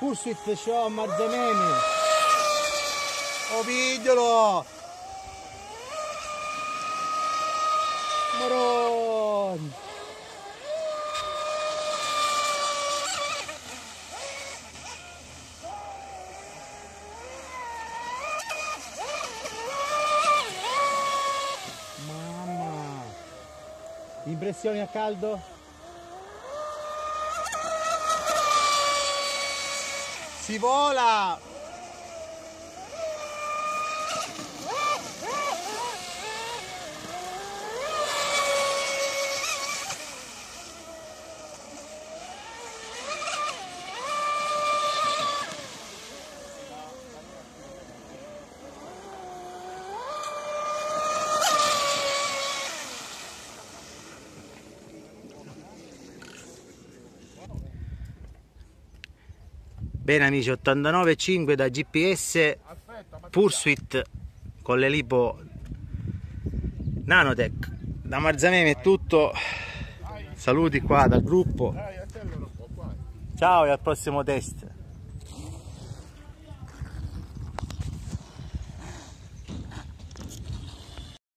Pursuit Show Marzanemi. Ovidiolo! Moron! Mamma! Impressioni a caldo? Si vola! Bene amici, 89.5 da GPS Pursuit con l'elipo Nanotech. Da Marzameme è tutto. Saluti qua dal gruppo. Ciao e al prossimo test.